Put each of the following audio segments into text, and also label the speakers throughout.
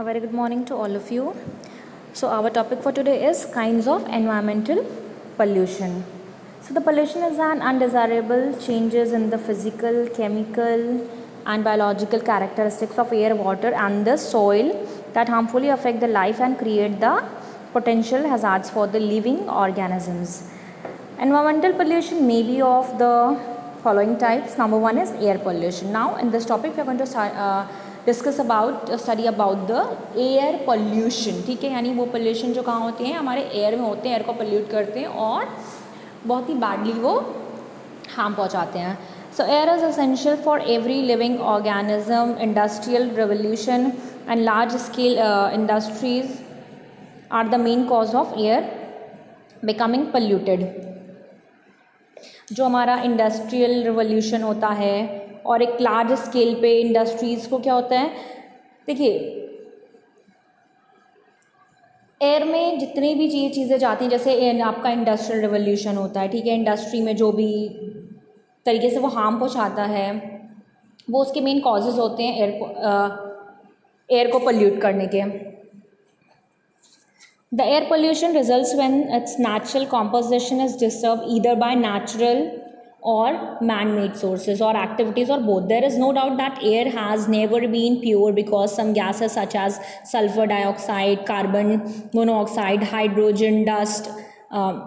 Speaker 1: A very good morning to all of you. So, our topic for today is kinds of environmental pollution. So, the pollution is an undesirable changes in the physical, chemical, and biological characteristics of air, water, and the soil that harmfully affect the life and create the potential hazards for the living organisms. Environmental pollution may be of the following types. Number one is air pollution. Now, in this topic, we are going to start. Uh, discuss about study about the air pollution ठीक है? यानी वो pollution जो कहाँ होते हैं? हमारे air में होते हैं एयर को पोल्यूट करते हैं और बहुत ही बैडली वो हार्म पहुँचाते हैं। So air is essential for every living organism industrial revolution and large scale industries are the main cause of air becoming polluted जो हमारा इंडस्ट्रियल रिवोल्यूशन होता है और एक लार्ज स्केल पे इंडस्ट्रीज़ को क्या होता है? देखिए एयर में जितनी भी चीज़, चीज़ें जाती हैं, जैसे आपका इंडस्ट्रियल रिवोल्यूशन होता है, ठीक है? इंडस्ट्री में जो भी तरीके से वो हार्म पहुँचाता है, वो उसके मेन कॉजेज़ होते हैं एयर एयर को पोल्यूट करने के। The air pollution result when its natural composition is disturb either by natural or man-made sources or activities or both there is no doubt that air has never been pure because some gases such as sulfur dioxide carbon monoxide hydrogen dust uh,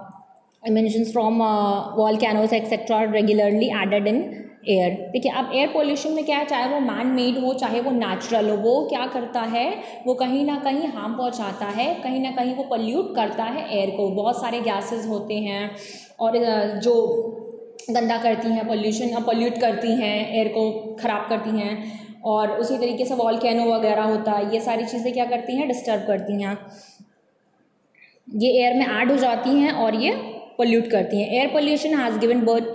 Speaker 1: emissions from uh, volcanoes etc are regularly added in air देखिए अब air pollution में क्या है चाहे वो man made हो चाहे वो नेचुरल हो वो क्या करता है वो कहीं ना कहीं हार्म पहुंचाता है कहीं ना कहीं वो पोल्यूट करता है एयर को बहुत सारे गैसेस होते हैं और जो गंदा करती हैं पोल्यूशन पोल्यूट करती हैं एयर को ख़राब करती हैं और उसी तरीके से वॉलकैनो वगैरह होता है, ये सारी चीज़ें क्या करती हैं डिस्टर्ब करती हैं। ये एयर में ऐड हो जाती हैं और ये पोल्यूट करती हैं। Air pollution has given birth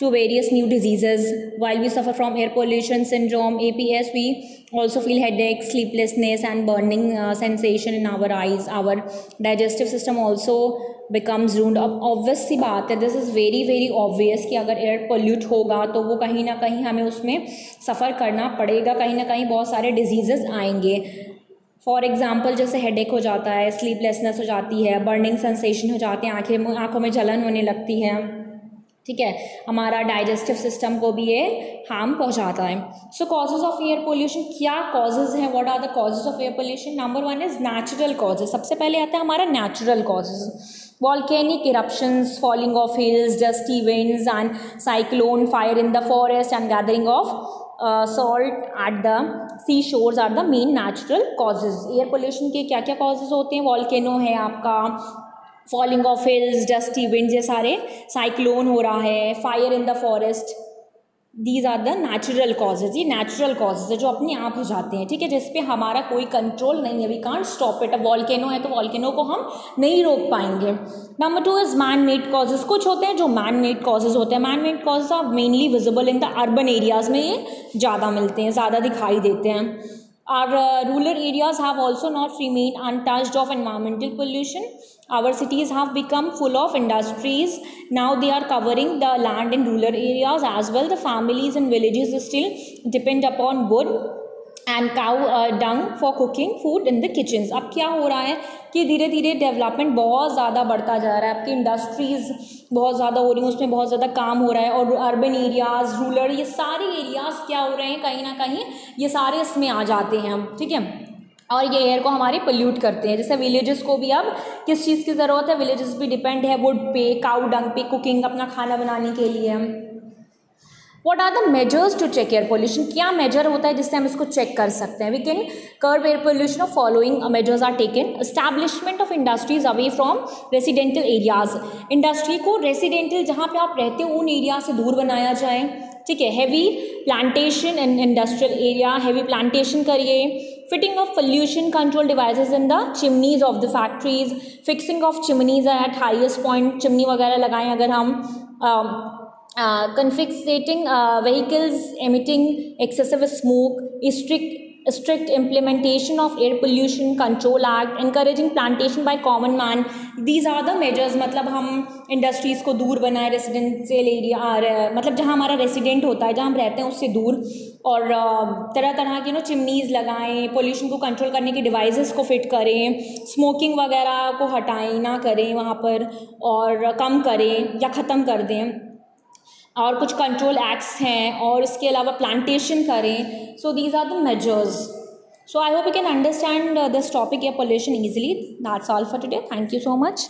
Speaker 1: to various new diseases. While we suffer from air pollution syndrome, APS, we also feel headache, sleeplessness, and burning uh, sensation in our eyes. Our digestive system also becomes ruined अब obvious सी बात है this is very very obvious कि अगर air pollute होगा तो वो कहीं ना कहीं हमें उसमें सफ़र करना पड़ेगा कहीं ना कहीं बहुत सारे डिज़ीज़ आएँगे फॉर एग्ज़ाम्पल जैसे हेडेक हो जाता है स्लीपलेसनेस हो जाती है बर्निंग सेंसेशन हो जाते हैं आँखें आँखों में जलन होने लगती है ठीक है? हमारा डाइजेस्टिव सिस्टम को भी ये हार्म पहुंचाता है। So causes of air pollution क्या कॉजेज हैं? What are the causes of air pollution number one is natural causes सबसे पहले आता है हमारा natural causes eruptions, falling of hills, dusty winds and cyclone, fire in the forest and gathering of uh, salt at the sea shores are the main natural causes air pollution के क्या क्या causes होते हैं? Volcano है आपका falling of hills dusty wind ये सारे cyclone हो रहा है fire in the forest these are the natural causes ये नेचुरल कॉजेज है जो अपने आप हो जाते हैं, ठीक है? जिस पे हमारा कोई कंट्रोल नहीं है. वी कांट स्टॉप इट अब वॉल्केनो है तो वॉल्केनो को हम नहीं रोक पाएँगे. Number two is man made causes कुछ होते हैं जो मैन मेड कॉजेज होते हैं. Man made causes are mainly visible in the urban areas में ये ज़्यादा मिलते हैं, ज़्यादा दिखाई देते हैं. Our uh, rural areas have also not remained untouched of environmental pollution. Our cities have become full of industries. Now they are covering the land in rural areas as well. The families and villages still depend upon wood and cow dung for cooking food in the kitchens अब क्या हो रहा है कि धीरे धीरे development बहुत ज़्यादा बढ़ता जा रहा है। आपकी इंडस्ट्रीज़ बहुत ज़्यादा हो रही हैं, उसमें बहुत ज़्यादा काम हो रहा है और अर्बन एरियाज़ रूरल ये सारे एरियाज़ क्या हो रहे हैं, कहीं ना कहीं ये सारे इसमें आ जाते हैं हम, ठीक है? और ये एयर को हमारे पोल्यूट करते हैं। जैसे विलेजेस को भी अब किस चीज़ की ज़रूरत है? विलेजेस भी डिपेंड है वुड पे काउ डंग पे कुकिंग अपना खाना बनाने के लिए। What are the measures to check air pollution क्या मेजर होता है जिससे हम इसको चेक कर सकते हैं? We can curb air pollution of following measures are taken establishment of industries away from residential areas industry को रेसिडेंटल जहाँ पे आप रहते हो, उन एरिया से दूर बनाया जाए। ठीक है? Heavy plantation in industrial area heavy plantation करिए। Fitting of pollution control devices in the chimneys of the factories fixing of chimneys at highest point chimney वगैरह लगाएँ अगर हम confiscating vehicles emitting excessive smoke strict strict implementation of air pollution control act, encouraging plantation by common man. These are the measures मतलब हम industries को दूर बनाए residential area मतलब जहाँ हमारा रेसिडेंट होता है, जहाँ हम रहते हैं उससे दूर। और तरह तरह के नो चिमनीज़ लगाएँ पोल्यूशन को कंट्रोल करने के डिवाइसेस को फिट करें स्मोकिंग वगैरह को हटाएँ, ना करें वहाँ पर, और कम करें या ख़त्म कर दें। और कुछ कंट्रोल एक्ट्स हैं और इसके अलावा प्लांटेशन करें। So these are the measures so I hope you can understand this topic या pollution easily that's all for today thank you so much